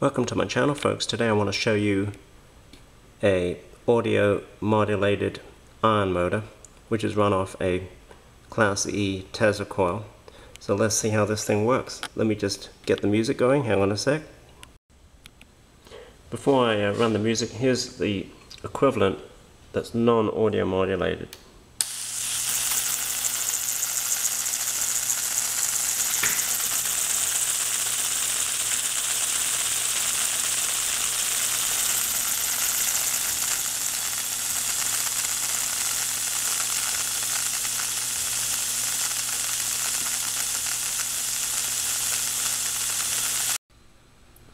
Welcome to my channel folks. Today I want to show you a audio modulated ion motor which is run off a Class E Tesla coil. So let's see how this thing works. Let me just get the music going. Hang on a sec. Before I uh, run the music, here's the equivalent that's non-audio modulated.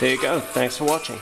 There you go. Thanks for watching.